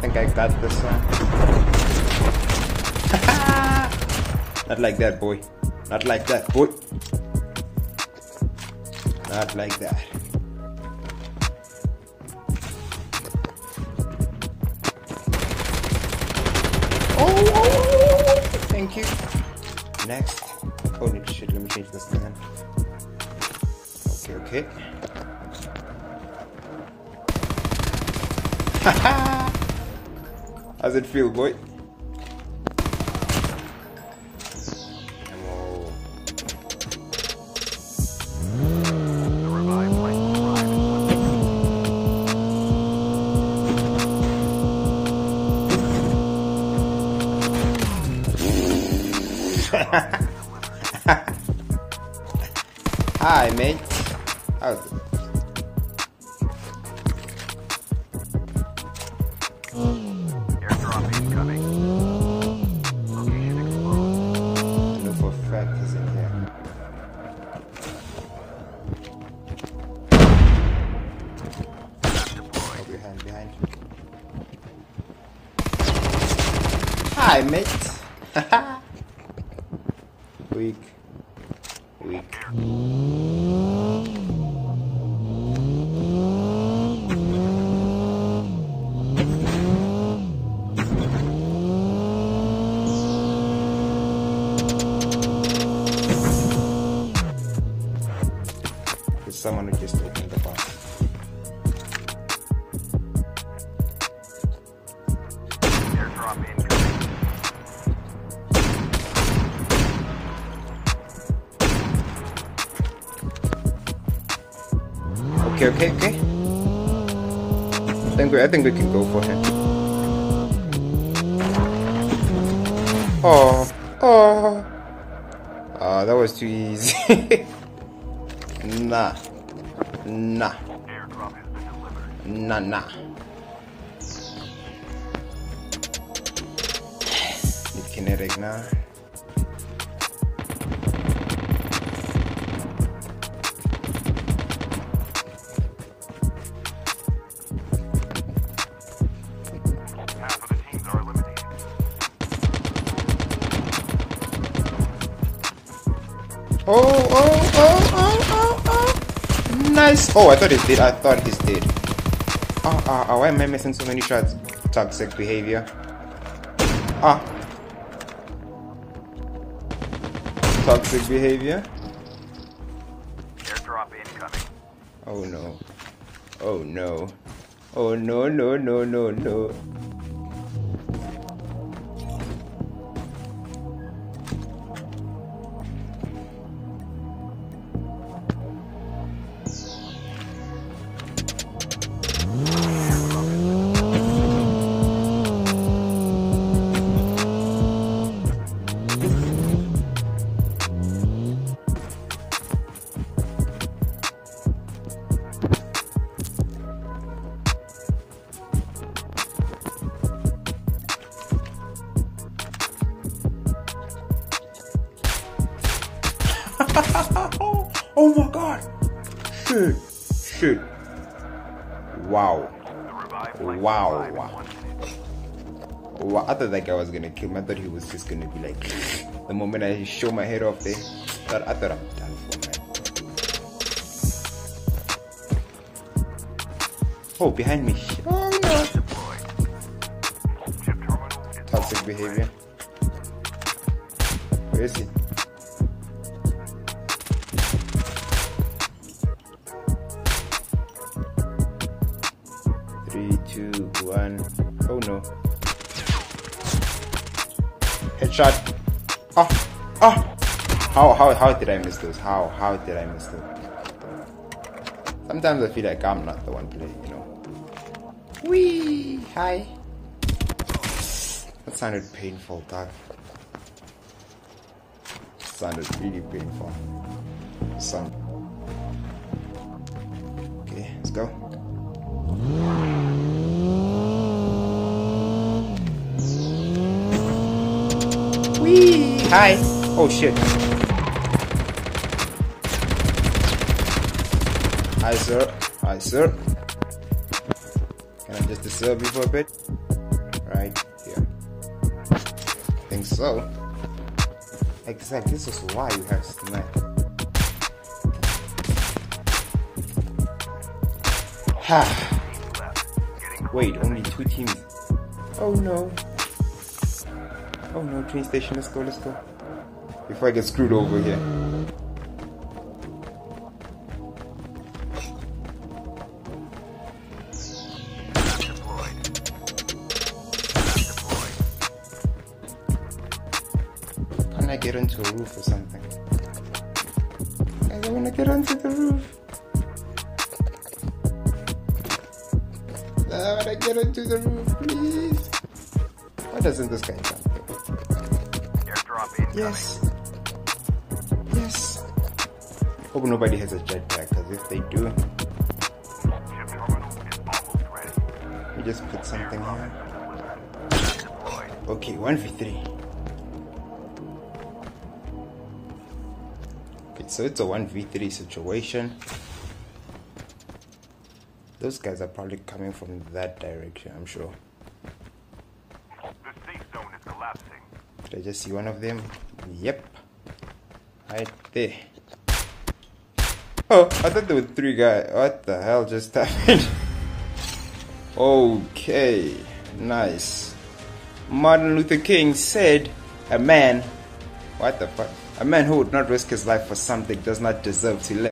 think I got this one. Not like that, boy. Not like that, boy. Not like that. Oh, oh, oh, oh, thank you. Next. Oh, shit, let me change this then. Okay, okay. How's it feel, boy? Hi, mate. How's it? Hi, mate. Weak. Weak. Okay, okay, okay. I think we, I think we can go for him. Oh, oh, oh, that was too easy. nah, nah, nah, nah. Kinetic. Half Oh, oh, oh, oh, oh, oh. Nice. Oh, I thought he's dead. I thought he's dead. Oh, oh, oh, why am I missing so many shots? Toxic behavior. Ah. Toxic behavior. Airdrop incoming. Oh no. Oh no. Oh no, no, no, no, no. oh my god. Shit. Shit. Wow. Wow. wow. I thought that guy was gonna kill me. I thought he was just gonna be like, the moment I show my head off there, thought, I thought I'm done for, man. Oh, behind me. Oh no. Toxic behavior. Where is he? Three, two, one. Oh no. Headshot. Oh, oh. How, how, how did I miss those? How, how did I miss those? Sometimes I feel like I'm not the one playing, you know. Wee, hi. That sounded painful, dog. Sounded really painful. Some. Okay, let's go. Hi. Oh shit. Hi sir. Hi sir. Can I just disturb you for a bit? Right here. I think so. Exactly. This is why you have sniped. Ha. Wait, only two teams. Oh no. Oh no, train station, let's go, let's go. Before I get screwed over here. Can I get onto a roof or something? I wanna get onto the roof. I wanna get onto the roof, please. Why doesn't this guy jump? Airdrop incoming. Yes. Yes. Hope nobody has a jetpack, because if they do, Chip terminal is almost ready. we just put something here. Okay, 1v3. Okay, so it's a 1v3 situation. Those guys are probably coming from that direction, I'm sure. The safe zone is collapsing. Did I just see one of them? Yep. Right there. Oh, I thought there were three guys. What the hell just happened? okay, nice. Martin Luther King said, A man, what the fuck? A man who would not risk his life for something does not deserve to live.